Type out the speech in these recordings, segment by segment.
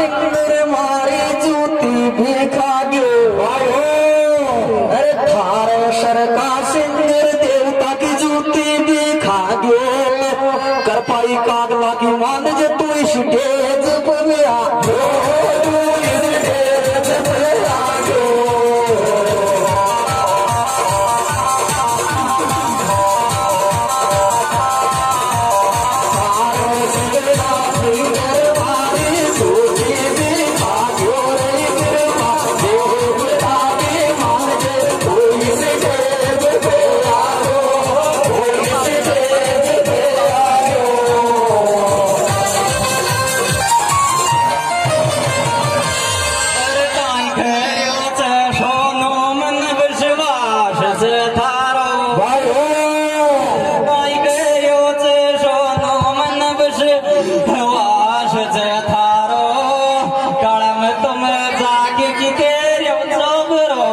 Singer मारी जूती भी खा गयो। अरे थारो सरका सिंगर देवता की जूती भी खा गयो। कर पाई कागला की मान जे तू इस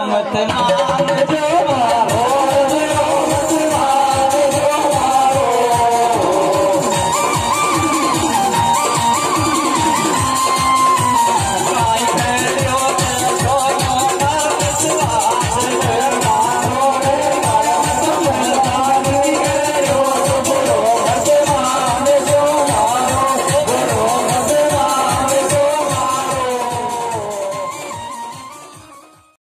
मत न